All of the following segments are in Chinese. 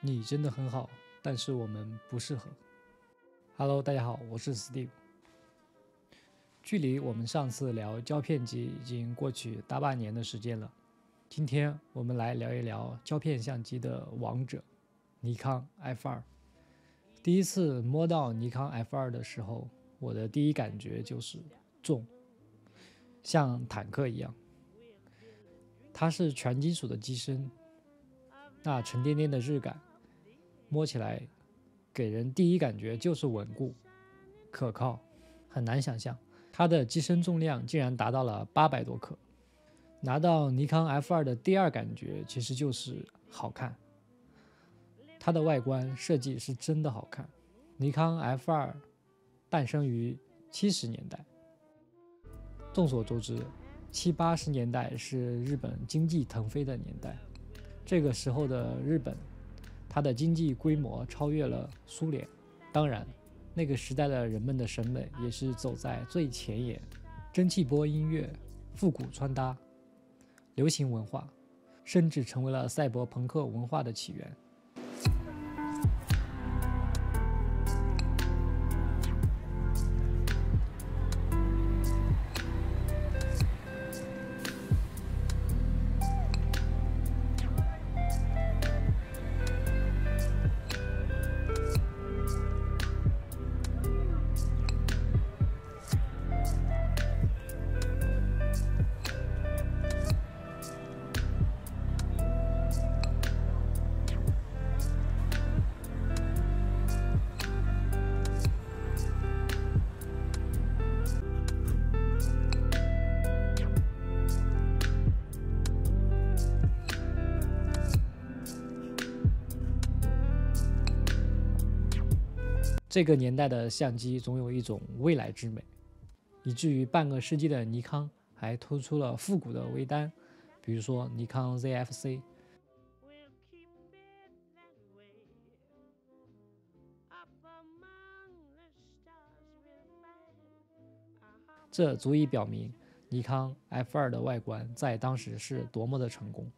你真的很好，但是我们不适合。Hello，大家好，我是 Steve。距离我们上次聊胶片机已经过去大半年的时间了。今天我们来聊一聊胶片相机的王者——尼康 F2。第一次摸到尼康 F2 的时候，我的第一感觉就是重，像坦克一样。它是全金属的机身，那沉甸甸的质感，摸起来给人第一感觉就是稳固、可靠。很难想象它的机身重量竟然达到了八百多克。拿到尼康 F 二的第二感觉其实就是好看。它的外观设计是真的好看。尼康 F 二诞生于七十年代，众所周知。七八十年代是日本经济腾飞的年代，这个时候的日本，它的经济规模超越了苏联。当然，那个时代的人们的审美也是走在最前沿，蒸汽波音乐、复古穿搭、流行文化，甚至成为了赛博朋克文化的起源。这个年代的相机总有一种未来之美，以至于半个世纪的尼康还推出了复古的微单，比如说尼康 ZF-C。这足以表明尼康 F2 的外观在当时是多么的成功。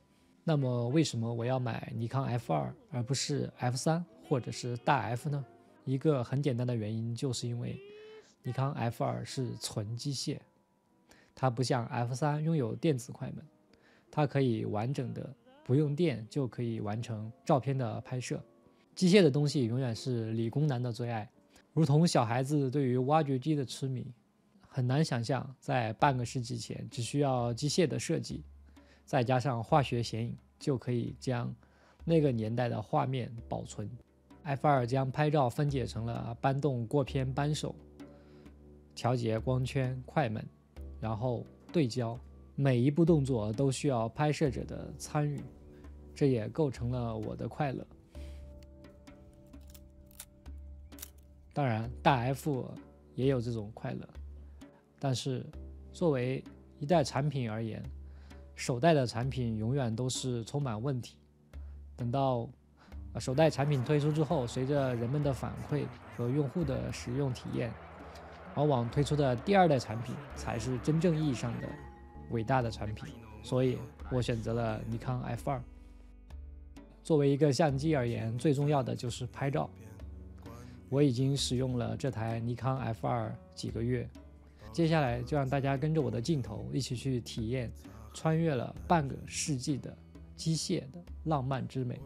那么，为什么我要买尼康 F2 而不是 F3 或者是大 F 呢？一个很简单的原因，就是因为尼康 F2 是纯机械，它不像 F3 拥有电子快门，它可以完整的不用电就可以完成照片的拍摄。机械的东西永远是理工男的最爱，如同小孩子对于挖掘机的痴迷。很难想象，在半个世纪前，只需要机械的设计，再加上化学显影，就可以将那个年代的画面保存。F2 将拍照分解成了搬动过片扳手、调节光圈、快门，然后对焦，每一步动作都需要拍摄者的参与，这也构成了我的快乐。当然，大 F 也有这种快乐，但是作为一代产品而言，首代的产品永远都是充满问题。等到首代产品推出之后，随着人们的反馈和用户的使用体验，往往推出的第二代产品才是真正意义上的伟大的产品。所以我选择了尼康 F2。作为一个相机而言，最重要的就是拍照。我已经使用了这台尼康 F2 几个月，接下来就让大家跟着我的镜头一起去体验穿越了半个世纪的机械的浪漫之美。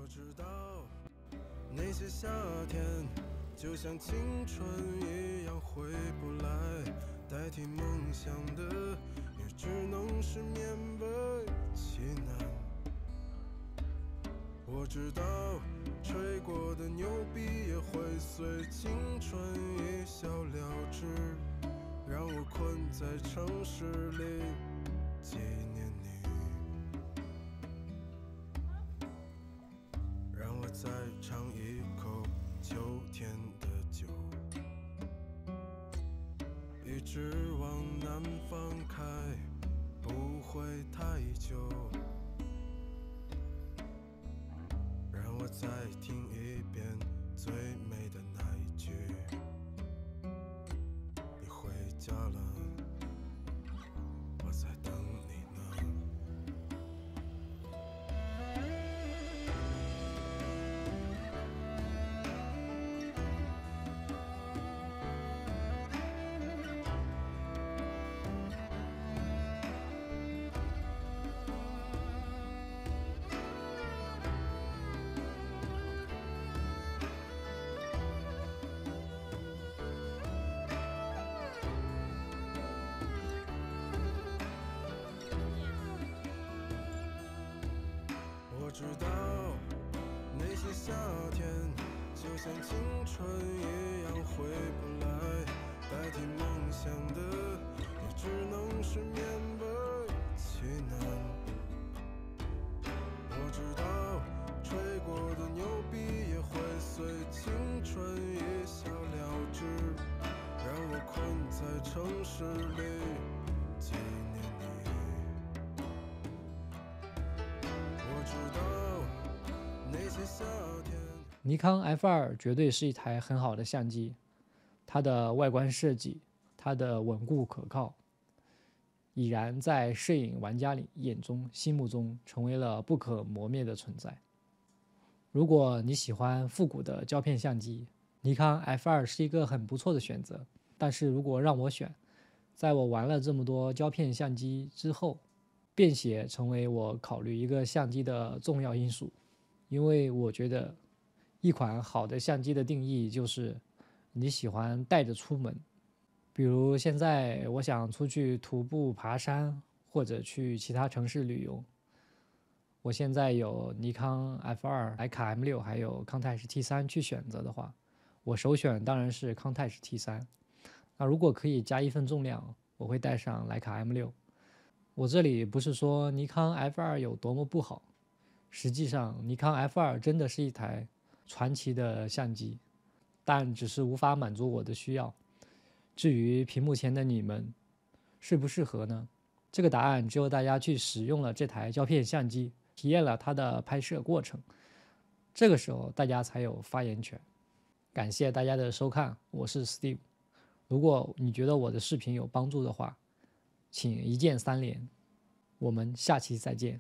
那些夏天，就像青春一样回不来。代替梦想的，也只能是勉为其难。我知道，吹过的牛逼也会随青春一笑了之。让我困在城市里，再尝一口。秋天的酒，一直往南方开，不会太久。让我再听我知道那些夏天，就像青春一样回不来，代替梦想的，也只能是勉为其难。我知道，吹过的牛逼也会随青春一笑了之，让我困在城市里纪念你。我知道，尼康 F 二绝对是一台很好的相机，它的外观设计，它的稳固可靠，已然在摄影玩家里眼中、心目中成为了不可磨灭的存在。如果你喜欢复古的胶片相机，尼康 F 二是一个很不错的选择。但是如果让我选，在我玩了这么多胶片相机之后，便携成为我考虑一个相机的重要因素，因为我觉得。一款好的相机的定义就是你喜欢带着出门，比如现在我想出去徒步爬山或者去其他城市旅游，我现在有尼康 F 二、徕卡 M 六还有康泰时 T 三去选择的话，我首选当然是康泰时 T 三。那如果可以加一份重量，我会带上徕卡 M 六。我这里不是说尼康 F 二有多么不好，实际上尼康 F 二真的是一台。传奇的相机，但只是无法满足我的需要。至于屏幕前的你们，适不适合呢？这个答案只有大家去使用了这台胶片相机，体验了它的拍摄过程，这个时候大家才有发言权。感谢大家的收看，我是 Steve。如果你觉得我的视频有帮助的话，请一键三连。我们下期再见。